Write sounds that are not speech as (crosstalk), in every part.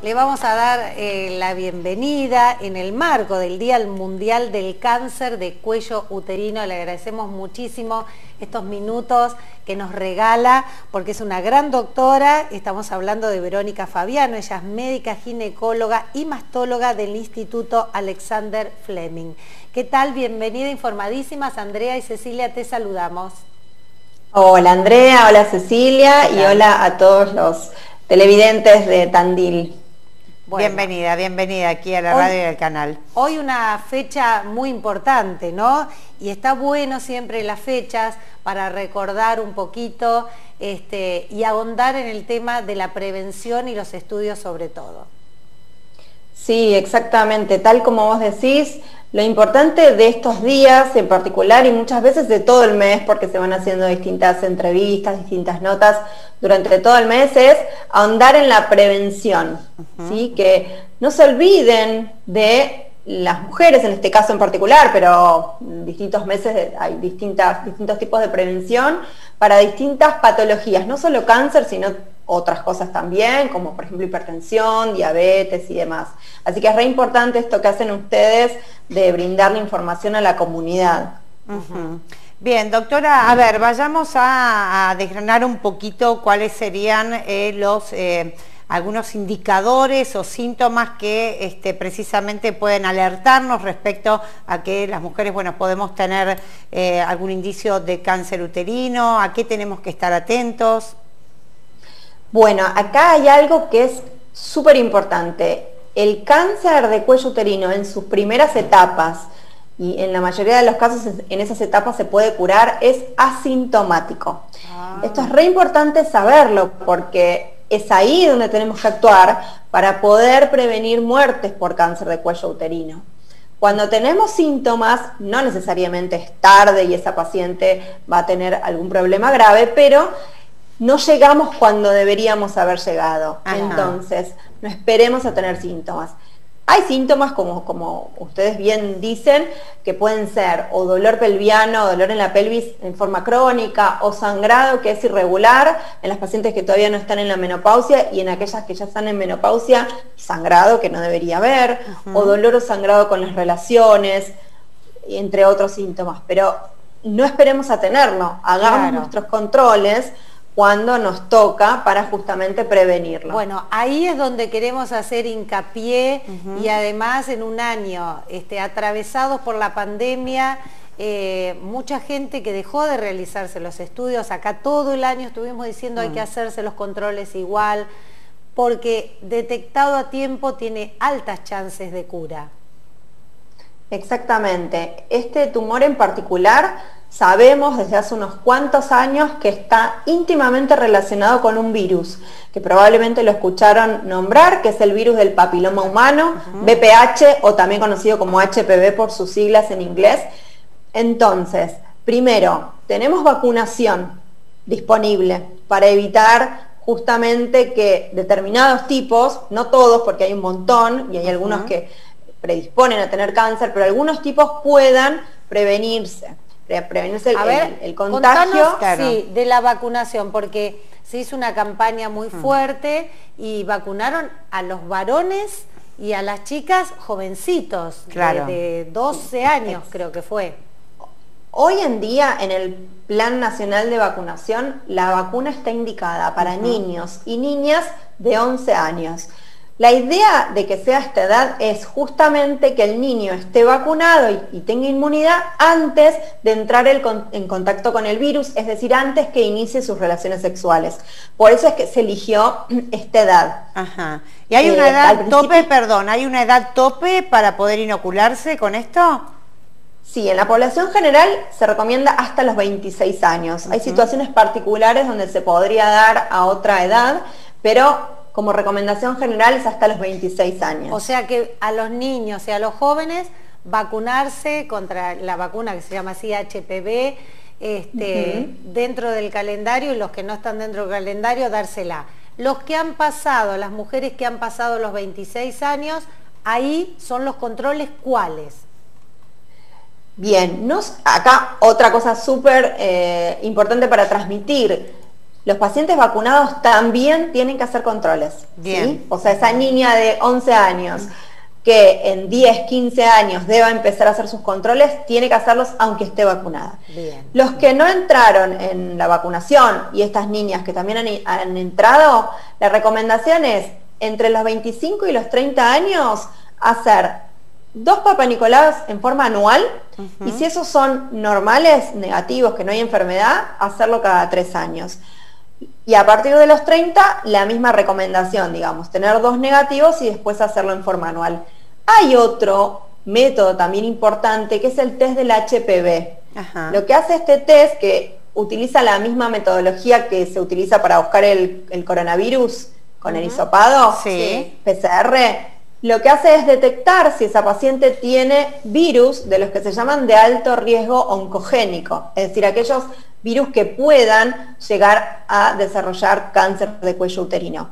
Le vamos a dar eh, la bienvenida en el marco del Día Mundial del Cáncer de Cuello Uterino. Le agradecemos muchísimo estos minutos que nos regala porque es una gran doctora. Estamos hablando de Verónica Fabiano, ella es médica, ginecóloga y mastóloga del Instituto Alexander Fleming. ¿Qué tal? Bienvenida, informadísimas. Andrea y Cecilia, te saludamos. Hola Andrea, hola Cecilia y hola a todos los televidentes de Tandil bienvenida, bienvenida aquí a la radio del canal. Hoy una fecha muy importante, ¿no? Y está bueno siempre las fechas para recordar un poquito este, y ahondar en el tema de la prevención y los estudios sobre todo. Sí, exactamente, tal como vos decís, lo importante de estos días en particular y muchas veces de todo el mes, porque se van haciendo distintas entrevistas, distintas notas durante todo el mes, es ahondar en la prevención, ¿sí? que no se olviden de las mujeres en este caso en particular, pero en distintos meses hay distintas, distintos tipos de prevención para distintas patologías, no solo cáncer, sino otras cosas también, como por ejemplo hipertensión, diabetes y demás. Así que es re importante esto que hacen ustedes de brindarle información a la comunidad. Bien, doctora, a ver, vayamos a, desgranar un poquito cuáles serían eh, los... Eh, algunos indicadores o síntomas que este, precisamente pueden alertarnos respecto a que las mujeres, bueno, podemos tener eh, algún indicio de cáncer uterino, a qué tenemos que estar atentos. Bueno, acá hay algo que es súper importante. El cáncer de cuello uterino en sus primeras etapas, y en la mayoría de los casos en esas etapas se puede curar, es asintomático. Ah. Esto es re importante saberlo porque es ahí donde tenemos que actuar para poder prevenir muertes por cáncer de cuello uterino. Cuando tenemos síntomas, no necesariamente es tarde y esa paciente va a tener algún problema grave, pero no llegamos cuando deberíamos haber llegado. Entonces, no esperemos a tener síntomas. Hay síntomas, como, como ustedes bien dicen, que pueden ser o dolor pelviano, dolor en la pelvis en forma crónica, o sangrado que es irregular en las pacientes que todavía no están en la menopausia y en aquellas que ya están en menopausia, sangrado que no debería haber, o dolor o sangrado con las relaciones, entre otros síntomas. Pero no esperemos a tenerlo, hagamos nuestros controles cuando nos toca para justamente prevenirlo. Bueno, ahí es donde queremos hacer hincapié y además en un año este, atravesados por la pandemia, eh, mucha gente que dejó de realizarse los estudios, acá todo el año estuvimos diciendo hay que mm. hacerse los controles igual, porque detectado a tiempo tiene altas chances de cura. Exactamente. Este tumor en particular sabemos desde hace unos cuantos años que está íntimamente relacionado con un virus, que probablemente lo escucharon nombrar, que es el virus del papiloma humano, BPH o también conocido como HPV por sus siglas en inglés. Entonces, primero, tenemos vacunación disponible para evitar justamente que determinados tipos, no todos porque hay un montón y hay algunos que predisponen a tener cáncer, pero algunos tipos puedan prevenirse prevenirse el, el, contagio. Sí, de la vacunación, porque se hizo una campaña muy mm. fuerte y vacunaron a los varones y a las chicas jovencitos, de, 12 años creo que fue. Hoy en día en el Plan Nacional de Vacunación la vacuna está indicada para niños y niñas de 11 años. La idea de que sea esta edad es justamente que el niño esté vacunado y, tenga inmunidad antes de entrar en contacto con el virus, es decir, antes que inicie sus relaciones sexuales. Por eso es que se eligió (clears throat) esta edad. Ajá. ¿Y hay una eh, edad tope, perdón, hay una edad tope para poder inocularse con esto? Sí, en la población general se recomienda hasta los 26 años. Hay situaciones particulares donde se podría dar a otra edad, pero como recomendación general es hasta los 26 años. O sea que a los niños y a los jóvenes vacunarse contra la vacuna que se llama así HPV este, dentro del calendario y los que no están dentro del calendario dársela. Los que han pasado, las mujeres que han pasado los 26 años, ahí son los controles cuáles. Bien, nos, acá otra cosa súper eh, importante para transmitir los pacientes vacunados también tienen que hacer controles. Bien. O sea, esa niña de 11 años que en 10, 15 años deba empezar a hacer sus controles, tiene que hacerlos aunque esté vacunada. Los que no entraron en la vacunación y estas niñas que también han, entrado, la recomendación es entre los 25 y los 30 años hacer dos papanicolás en forma anual y si esos son normales, negativos, que no hay enfermedad, hacerlo cada tres años. Y a partir de los 30, la misma recomendación, digamos, tener dos negativos y después hacerlo en forma anual. Hay otro método también importante que es el test del HPV. Lo que hace este test, que utiliza la misma metodología que se utiliza para buscar el, coronavirus con el hisopado, PCR, lo que hace es detectar si esa paciente tiene virus de los que se llaman de alto riesgo oncogénico, es decir, aquellos virus que puedan llegar a desarrollar cáncer de cuello uterino.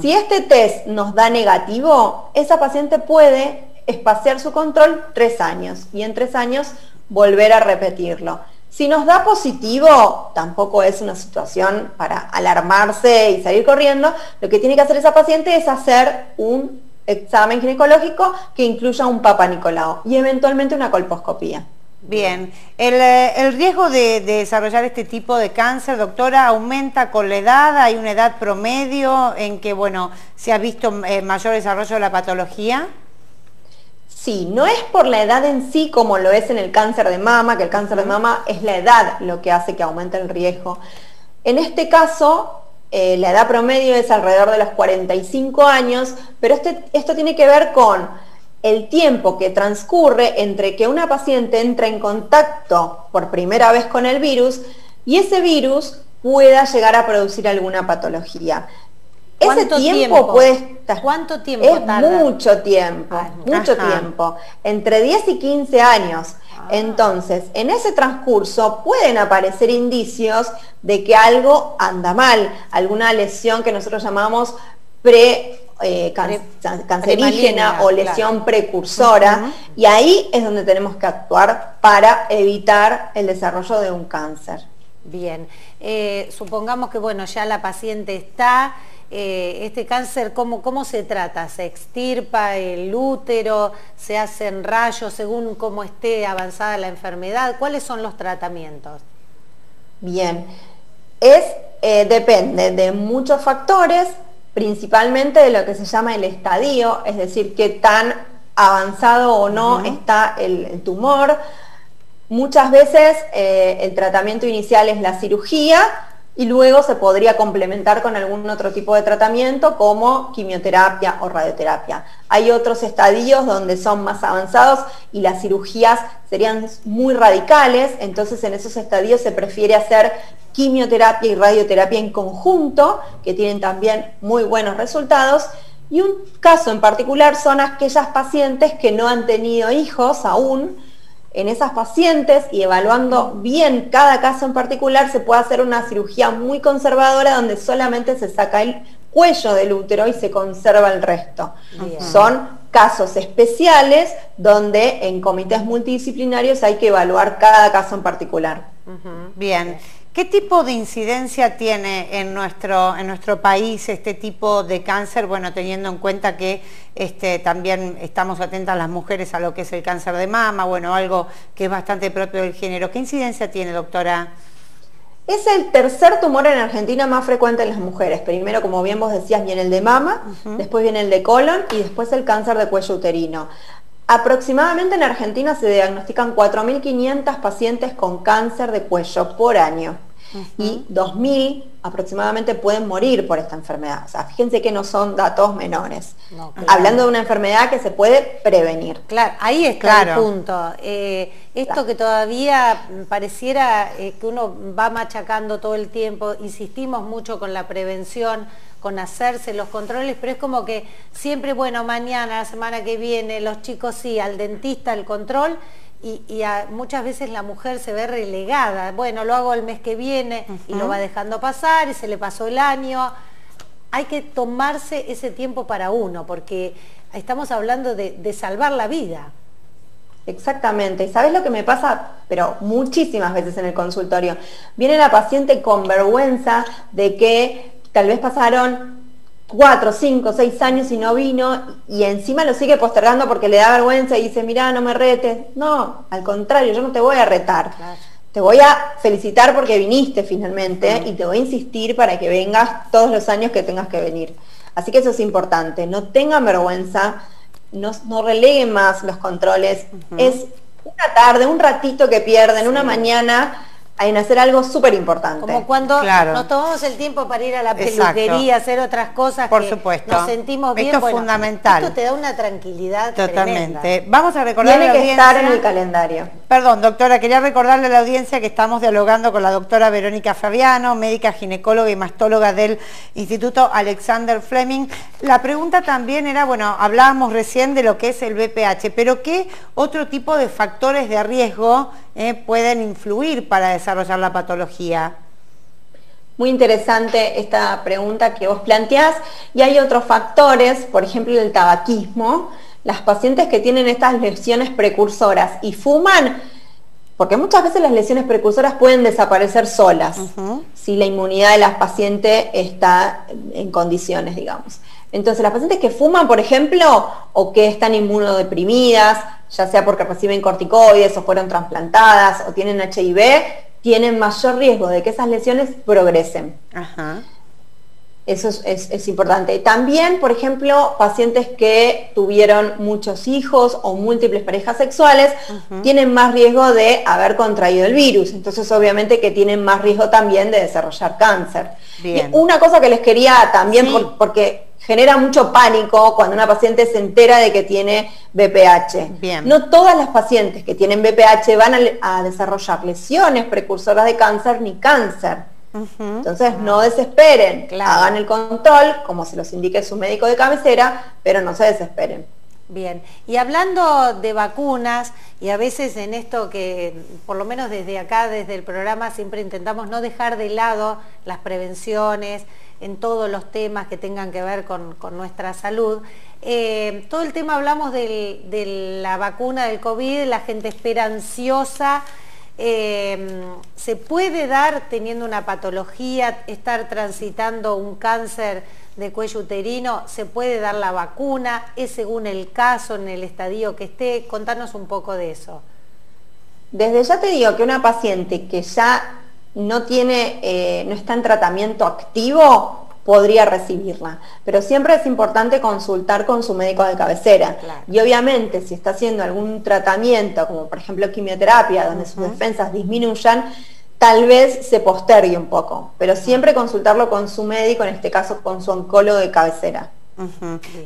Si este test nos da negativo, esa paciente puede espaciar su control tres años y en tres años volver a repetirlo. Si nos da positivo, tampoco es una situación para alarmarse y salir corriendo. Lo que tiene que hacer esa paciente es hacer un examen ginecológico que incluya un Papa Nicolau y eventualmente una colposcopía. Bien, eh, el, riesgo de, desarrollar este tipo de cáncer, doctora, aumenta con la edad, hay una edad promedio en que, bueno, se ha visto eh, mayor desarrollo de la patología. Sí, no es por la edad en sí como lo es en el cáncer de mama, que el cáncer de mama es la edad lo que hace que aumente el riesgo. En este caso, eh, la edad promedio es alrededor de los 45 años, pero este, esto tiene que ver con el tiempo que transcurre entre que una paciente entra en contacto por primera vez con el virus y ese virus pueda llegar a producir alguna patología. Ese tiempo, puede estar... ¿Cuánto tiempo Es mucho tiempo, mucho tiempo. Entre 10 y 15 años. Ah. Entonces, en ese transcurso pueden aparecer indicios de que algo anda mal, alguna lesión que nosotros llamamos pre eh, cancerígena o lesión precursora y ahí es donde tenemos que actuar para evitar el desarrollo de un cáncer. Bien, eh, supongamos que bueno, ya la paciente está, eh, este cáncer, ¿cómo, ¿cómo se trata? ¿Se extirpa el útero? ¿Se hacen rayos según cómo esté avanzada la enfermedad? ¿Cuáles son los tratamientos? Bien, es, depende de muchos factores, principalmente de lo que se llama el estadio, es decir, qué tan avanzado o no está el, tumor. Muchas veces eh, el tratamiento inicial es la cirugía y luego se podría complementar con algún otro tipo de tratamiento como quimioterapia o radioterapia. Hay otros estadios donde son más avanzados y las cirugías serían muy radicales, entonces en esos estadios se prefiere hacer quimioterapia y radioterapia en conjunto, que tienen también muy buenos resultados. Y un caso en particular son aquellas pacientes que no han tenido hijos aún. En esas pacientes y evaluando bien cada caso en particular se puede hacer una cirugía muy conservadora donde solamente se saca el cuello del útero y se conserva el resto. Son casos especiales donde en comités multidisciplinarios hay que evaluar cada caso en particular. Bien. ¿Qué tipo de incidencia tiene en nuestro, en nuestro país este tipo de cáncer? Bueno, teniendo en cuenta que este, también estamos atentas las mujeres a lo que es el cáncer de mama, bueno, algo que es bastante propio del género. ¿Qué incidencia tiene, doctora? Es el tercer tumor en Argentina más frecuente en las mujeres. Primero, como bien vos decías, viene el de mama, después viene el de colon y después el cáncer de cuello uterino. Aproximadamente en Argentina se diagnostican 4.500 pacientes con cáncer de cuello por año y 2.000 aproximadamente pueden morir por esta enfermedad. O sea, fíjense que no son datos menores. Hablando de una enfermedad que se puede prevenir. Claro, ahí está el punto. Eh, esto que todavía pareciera eh, que uno va machacando todo el tiempo, insistimos mucho con la prevención, con hacerse los controles, pero es como que siempre, bueno, mañana, la semana que viene, los chicos sí, al dentista el control y, muchas veces la mujer se ve relegada. Bueno, lo hago el mes que viene y lo va dejando pasar y se le pasó el año. Hay que tomarse ese tiempo para uno porque estamos hablando de, salvar la vida. Exactamente. ¿Y sabes lo que me pasa? Pero muchísimas veces en el consultorio. Viene la paciente con vergüenza de que tal vez pasaron cuatro, cinco, seis años y no vino y encima lo sigue postergando porque le da vergüenza y dice, mira, no me retes. No, al contrario, yo no te voy a retar. Te voy a felicitar porque viniste finalmente y te voy a insistir para que vengas todos los años que tengas que venir. Así que eso es importante. No tengan vergüenza no, no releguen más los controles. Es una tarde, un ratito que pierden, una mañana en hacer algo súper importante. Como cuando nos tomamos el tiempo para ir a la peluquería, hacer otras cosas Por supuesto. nos sentimos bien. Esto es fundamental. Esto te da una tranquilidad Totalmente. Vamos a recordar Tiene que estar en el calendario. Perdón, doctora, quería recordarle a la audiencia que estamos dialogando con la doctora Verónica Fabiano, médica ginecóloga y mastóloga del Instituto Alexander Fleming. La pregunta también era, bueno, hablábamos recién de lo que es el BPH, pero ¿qué otro tipo de factores de riesgo eh, pueden influir para desarrollar la patología? Muy interesante esta pregunta que vos planteás. Y hay otros factores, por ejemplo el tabaquismo. Las pacientes que tienen estas lesiones precursoras y fuman, porque muchas veces las lesiones precursoras pueden desaparecer solas si la inmunidad de las pacientes está en condiciones, digamos. Entonces, las pacientes que fuman, por ejemplo, o que están inmunodeprimidas, ya sea porque reciben corticoides o fueron trasplantadas o tienen HIV, tienen mayor riesgo de que esas lesiones progresen. Eso es, importante. También, por ejemplo, pacientes que tuvieron muchos hijos o múltiples parejas sexuales tienen más riesgo de haber contraído el virus. Entonces, obviamente que tienen más riesgo también de desarrollar cáncer. una cosa que les quería también, porque genera mucho pánico cuando una paciente se entera de que tiene BPH. No todas las pacientes que tienen BPH van a, desarrollar lesiones precursoras de cáncer ni cáncer. Entonces no desesperen, hagan el control como se los indique su médico de cabecera, pero no se desesperen. Bien, y hablando de vacunas, y a veces en esto que, por lo menos desde acá, desde el programa, siempre intentamos no dejar de lado las prevenciones, en todos los temas que tengan que ver con, nuestra salud. Eh, todo el tema hablamos de la vacuna del COVID, la gente espera ansiosa. Eh, ¿Se puede dar teniendo una patología, estar transitando un cáncer de cuello uterino? ¿Se puede dar la vacuna? ¿Es según el caso, en el estadio que esté? Contanos un poco de eso. Desde ya te digo que una paciente que ya no tiene, eh, no está en tratamiento activo, podría recibirla. Pero siempre es importante consultar con su médico de cabecera. Y obviamente, si está haciendo algún tratamiento, como por ejemplo quimioterapia, donde sus defensas disminuyan, tal vez se postergue un poco. Pero siempre consultarlo con su médico, en este caso con su oncólogo de cabecera.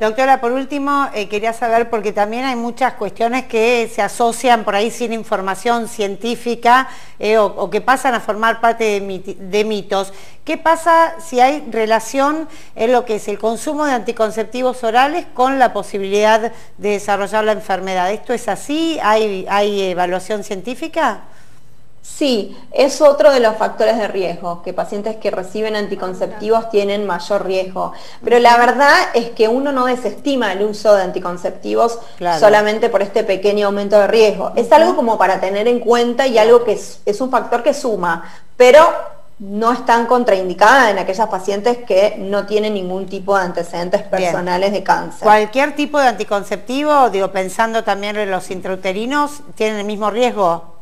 Doctora, por último, eh, quería saber, porque también hay muchas cuestiones que se asocian por ahí sin información científica eh, o, que pasan a formar parte de, mitos. ¿Qué pasa si hay relación en lo que es el consumo de anticonceptivos orales con la posibilidad de desarrollar la enfermedad? ¿Esto es así? ¿Hay, hay evaluación científica? Sí, es otro de los factores de riesgo, que pacientes que reciben anticonceptivos tienen mayor riesgo. Pero la verdad es que uno no desestima el uso de anticonceptivos solamente por este pequeño aumento de riesgo. Es algo como para tener en cuenta y algo que es, un factor que suma, pero no están contraindicadas en aquellas pacientes que no tienen ningún tipo de antecedentes personales de cáncer. ¿Cualquier tipo de anticonceptivo, digo, pensando también en los intrauterinos, tienen el mismo riesgo?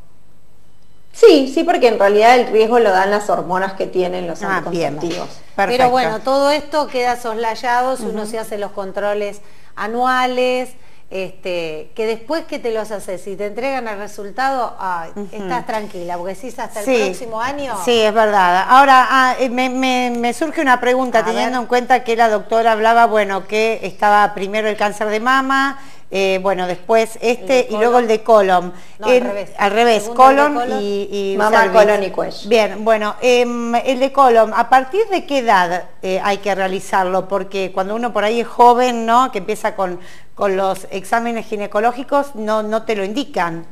Sí, sí, porque en realidad el riesgo lo dan las hormonas que tienen los ah, anticonceptivos. Pero bueno, todo esto queda soslayado si uno se hace los controles anuales, este, que después que te los haces, si te entregan el resultado, estás tranquila, porque si es hasta el próximo año. Sí, es verdad. Ahora, ah, eh, me, surge una pregunta, teniendo en cuenta que la doctora hablaba, bueno, que estaba primero el cáncer de mama, eh, bueno, después este y luego el de colon. al revés. Al revés, colon, y, y Mama, colon y cuello. Bien, bueno, em, el de colon, ¿a partir de qué edad eh, hay que realizarlo? Porque cuando uno por ahí es joven, ¿no? Que empieza con, con los exámenes ginecológicos, no, no te lo indican.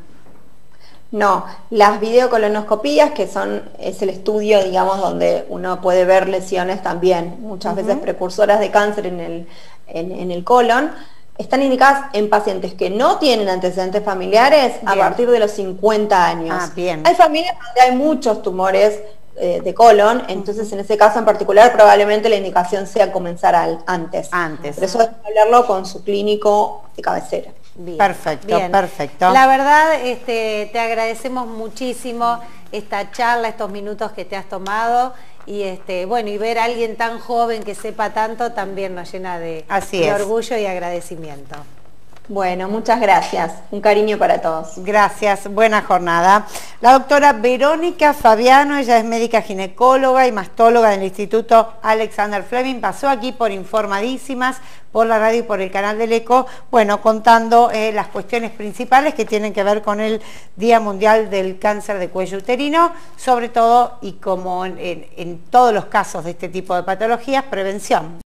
No, las videocolonoscopías, que son, es el estudio, digamos, donde uno puede ver lesiones también, muchas veces precursoras de cáncer en el, en el colon, están indicadas en pacientes que no tienen antecedentes familiares a partir de los 50 años. Ah, bien. Hay familias donde hay muchos tumores eh, de colon, entonces en ese caso en particular probablemente la indicación sea comenzar antes. Antes. Por eso es hablarlo con su clínico de cabecera. perfecto, perfecto. La verdad, este, te agradecemos muchísimo esta charla, estos minutos que te has tomado y este, bueno, y ver a alguien tan joven que sepa tanto también nos llena de, de orgullo y agradecimiento. Bueno, muchas gracias. Un cariño para todos. Gracias, buena jornada. La doctora Verónica Fabiano, ella es médica ginecóloga y mastóloga del Instituto Alexander Fleming, pasó aquí por Informadísimas, por la radio y por el canal del ECO, bueno, contando eh, las cuestiones principales que tienen que ver con el Día Mundial del Cáncer de Cuello Uterino, sobre todo y como en todos los casos de este tipo de patologías, prevención.